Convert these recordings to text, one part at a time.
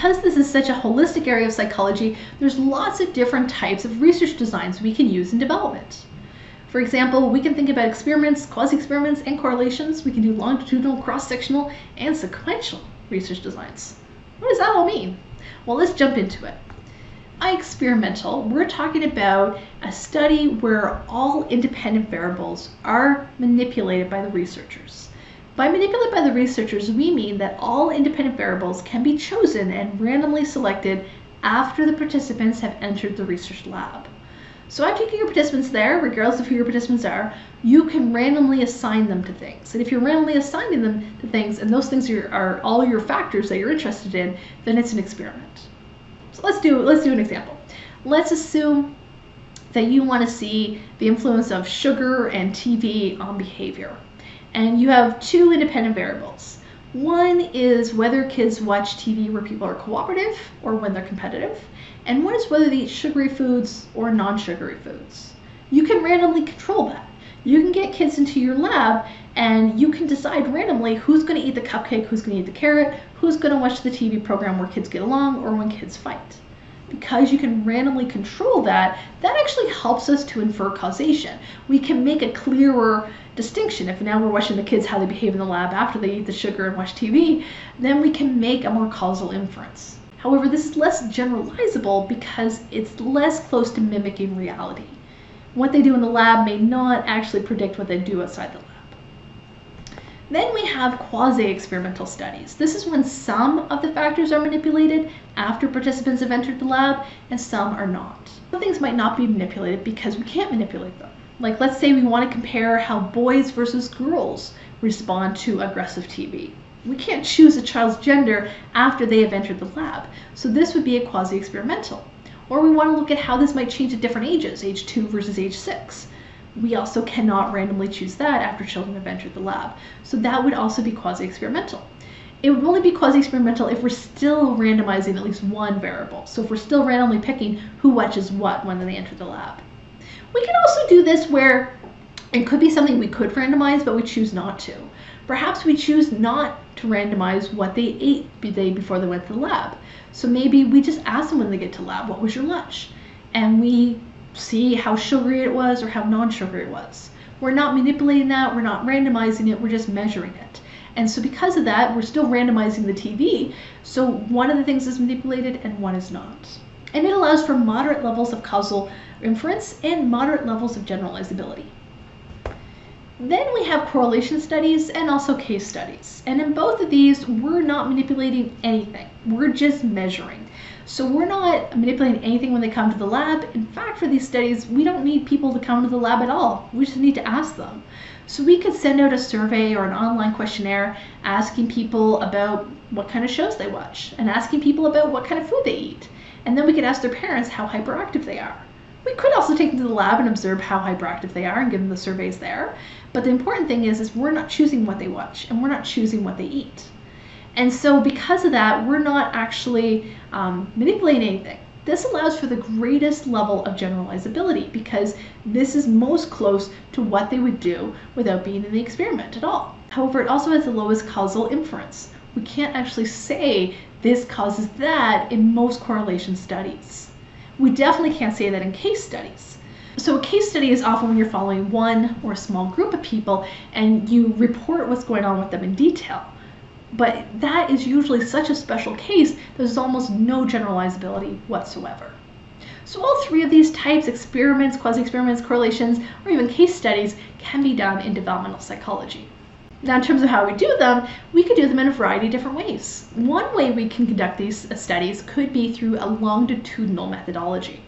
because this is such a holistic area of psychology, there's lots of different types of research designs we can use in development. For example, we can think about experiments, quasi-experiments, and correlations. We can do longitudinal, cross-sectional, and sequential research designs. What does that all mean? Well, let's jump into it. By experimental, we're talking about a study where all independent variables are manipulated by the researchers. By manipulated by the researchers, we mean that all independent variables can be chosen and randomly selected after the participants have entered the research lab. So after you get your participants there, regardless of who your participants are, you can randomly assign them to things. And if you're randomly assigning them to things, and those things are, are all your factors that you're interested in, then it's an experiment. So let's do let's do an example. Let's assume that you want to see the influence of sugar and TV on behavior and you have two independent variables. One is whether kids watch TV where people are cooperative or when they're competitive, and one is whether they eat sugary foods or non sugary foods. You can randomly control that. You can get kids into your lab and you can decide randomly who's going to eat the cupcake, who's going to eat the carrot, who's going to watch the TV program where kids get along or when kids fight because you can randomly control that, that actually helps us to infer causation. We can make a clearer distinction. If now we're watching the kids how they behave in the lab after they eat the sugar and watch TV, then we can make a more causal inference. However, this is less generalizable because it's less close to mimicking reality. What they do in the lab may not actually predict what they do outside the lab. Then we have quasi-experimental studies. This is when some of the factors are manipulated after participants have entered the lab and some are not. Some things might not be manipulated because we can't manipulate them. Like let's say we want to compare how boys versus girls respond to aggressive TV. We can't choose a child's gender after they have entered the lab. So this would be a quasi-experimental. Or we want to look at how this might change at different ages, age 2 versus age 6 we also cannot randomly choose that after children have entered the lab. So that would also be quasi-experimental. It would only be quasi-experimental if we're still randomizing at least one variable. So if we're still randomly picking who watches what when they enter the lab. We can also do this where it could be something we could randomize, but we choose not to. Perhaps we choose not to randomize what they ate the day before they went to the lab. So maybe we just ask them when they get to lab, what was your lunch? And we see how sugary it was or how non-sugary it was. We're not manipulating that, we're not randomizing it, we're just measuring it. And so because of that, we're still randomizing the TV. So one of the things is manipulated and one is not. And it allows for moderate levels of causal inference and moderate levels of generalizability. Then we have correlation studies and also case studies. And in both of these, we're not manipulating anything. We're just measuring. So we're not manipulating anything when they come to the lab. In fact, for these studies, we don't need people to come to the lab at all. We just need to ask them. So we could send out a survey or an online questionnaire asking people about what kind of shows they watch and asking people about what kind of food they eat. And then we could ask their parents how hyperactive they are. We could also take them to the lab and observe how hyperactive they are and give them the surveys there. But the important thing is, is we're not choosing what they watch and we're not choosing what they eat. And so because of that, we're not actually um, manipulating anything. This allows for the greatest level of generalizability because this is most close to what they would do without being in the experiment at all. However, it also has the lowest causal inference. We can't actually say this causes that in most correlation studies. We definitely can't say that in case studies. So a case study is often when you're following one or a small group of people and you report what's going on with them in detail. But that is usually such a special case, there's almost no generalizability whatsoever. So all three of these types, experiments, quasi-experiments, correlations, or even case studies, can be done in developmental psychology. Now, in terms of how we do them, we could do them in a variety of different ways. One way we can conduct these studies could be through a longitudinal methodology.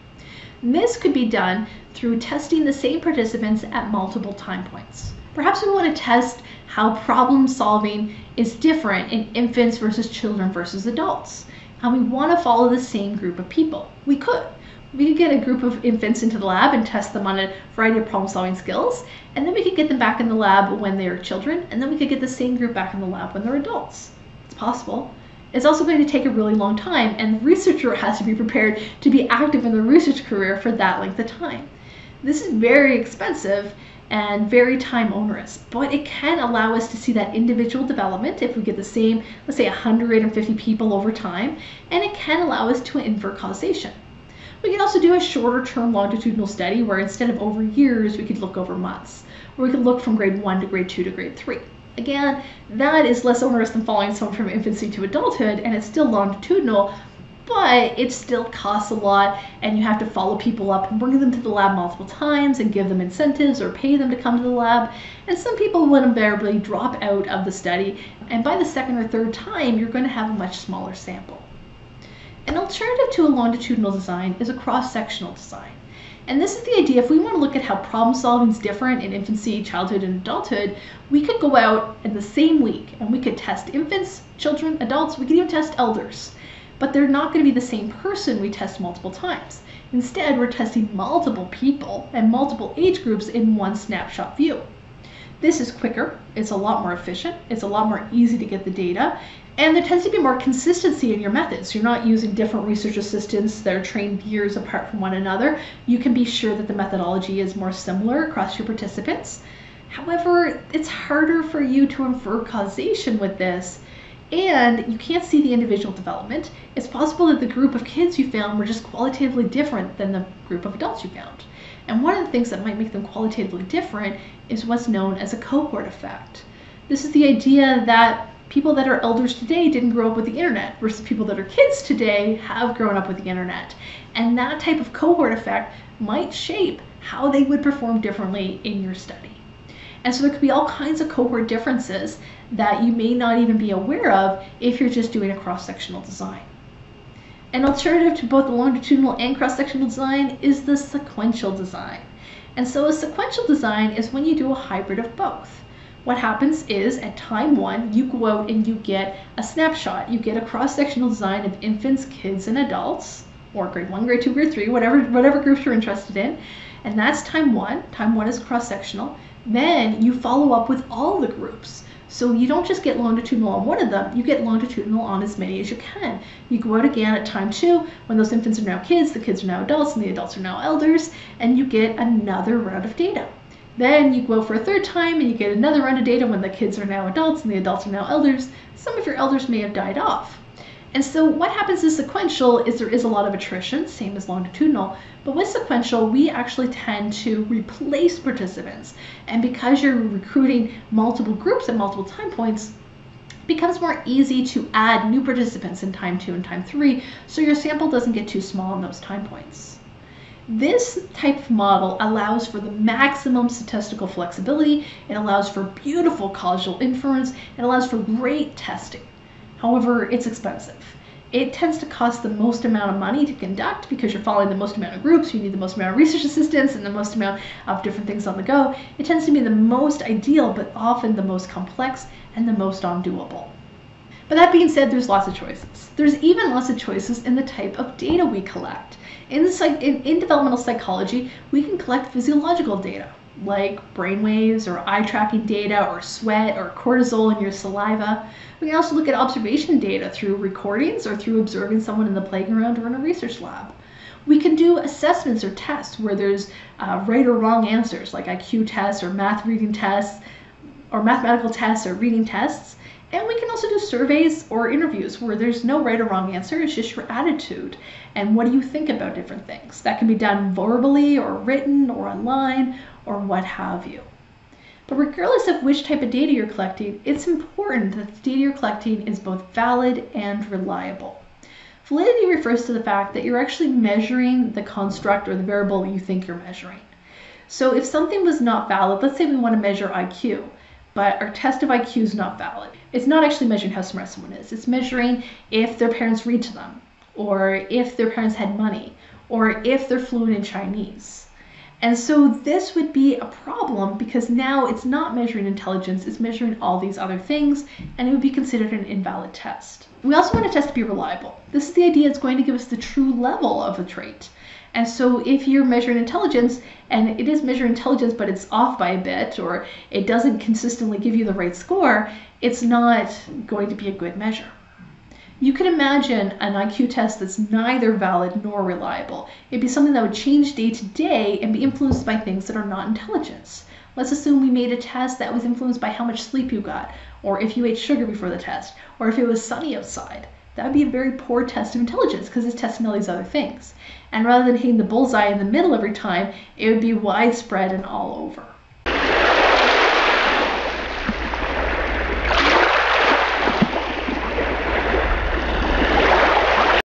This could be done through testing the same participants at multiple time points. Perhaps we want to test how problem solving is different in infants versus children versus adults. And we want to follow the same group of people. We could. We could get a group of infants into the lab and test them on a variety of problem solving skills, and then we could get them back in the lab when they're children, and then we could get the same group back in the lab when they're adults. It's possible. It's also going to take a really long time, and the researcher has to be prepared to be active in the research career for that length of time. This is very expensive, and very time onerous, but it can allow us to see that individual development if we get the same, let's say 150 people over time, and it can allow us to infer causation. We can also do a shorter term longitudinal study where instead of over years, we could look over months, or we could look from grade one to grade two to grade three. Again, that is less onerous than following someone from infancy to adulthood, and it's still longitudinal, but it still costs a lot and you have to follow people up and bring them to the lab multiple times and give them incentives or pay them to come to the lab. And some people will invariably drop out of the study and by the second or third time you're going to have a much smaller sample. An alternative to a longitudinal design is a cross-sectional design. And this is the idea if we want to look at how problem solving is different in infancy, childhood, and adulthood, we could go out in the same week and we could test infants, children, adults, we could even test elders but they're not going to be the same person we test multiple times. Instead, we're testing multiple people and multiple age groups in one snapshot view. This is quicker, it's a lot more efficient, it's a lot more easy to get the data, and there tends to be more consistency in your methods. You're not using different research assistants that are trained years apart from one another. You can be sure that the methodology is more similar across your participants. However, it's harder for you to infer causation with this and you can't see the individual development. It's possible that the group of kids you found were just qualitatively different than the group of adults you found. And one of the things that might make them qualitatively different is what's known as a cohort effect. This is the idea that people that are elders today didn't grow up with the internet versus people that are kids today have grown up with the internet. And that type of cohort effect might shape how they would perform differently in your study. And so there could be all kinds of cohort differences that you may not even be aware of if you're just doing a cross-sectional design. An alternative to both the longitudinal and cross-sectional design is the sequential design. And so a sequential design is when you do a hybrid of both. What happens is at time one, you go out and you get a snapshot. You get a cross-sectional design of infants, kids, and adults, or grade one, grade two, grade three, whatever, whatever groups you're interested in. And that's time one. Time one is cross-sectional. Then you follow up with all the groups. So you don't just get longitudinal on one of them, you get longitudinal on as many as you can. You go out again at time two, when those infants are now kids, the kids are now adults, and the adults are now elders, and you get another round of data. Then you go for a third time and you get another round of data when the kids are now adults and the adults are now elders. Some of your elders may have died off. And so what happens is sequential is there is a lot of attrition, same as longitudinal, but with sequential, we actually tend to replace participants. And because you're recruiting multiple groups at multiple time points, it becomes more easy to add new participants in time two and time three, so your sample doesn't get too small in those time points. This type of model allows for the maximum statistical flexibility, it allows for beautiful causal inference, it allows for great testing. However, it's expensive. It tends to cost the most amount of money to conduct because you're following the most amount of groups, you need the most amount of research assistants and the most amount of different things on the go. It tends to be the most ideal, but often the most complex and the most undoable. But that being said, there's lots of choices. There's even lots of choices in the type of data we collect. In, the, in, in developmental psychology, we can collect physiological data like brainwaves or eye tracking data or sweat or cortisol in your saliva. We can also look at observation data through recordings or through observing someone in the playground or in a research lab. We can do assessments or tests where there's uh, right or wrong answers like IQ tests or math reading tests or mathematical tests or reading tests. And we can also do surveys or interviews where there's no right or wrong answer, it's just your attitude and what do you think about different things. That can be done verbally or written or online or what have you. But regardless of which type of data you're collecting, it's important that the data you're collecting is both valid and reliable. Validity refers to the fact that you're actually measuring the construct or the variable you think you're measuring. So if something was not valid, let's say we want to measure IQ, but our test of IQ is not valid. It's not actually measuring how smart someone is. It's measuring if their parents read to them, or if their parents had money, or if they're fluent in Chinese. And so this would be a problem because now it's not measuring intelligence, it's measuring all these other things, and it would be considered an invalid test. We also want a test to be reliable. This is the idea it's going to give us the true level of a trait. And so if you're measuring intelligence and it is measuring intelligence but it's off by a bit or it doesn't consistently give you the right score, it's not going to be a good measure. You can imagine an IQ test that's neither valid nor reliable. It'd be something that would change day to day and be influenced by things that are not intelligence, Let's assume we made a test that was influenced by how much sleep you got, or if you ate sugar before the test, or if it was sunny outside. That would be a very poor test of intelligence because it's testing all these other things. And rather than hitting the bullseye in the middle every time, it would be widespread and all over.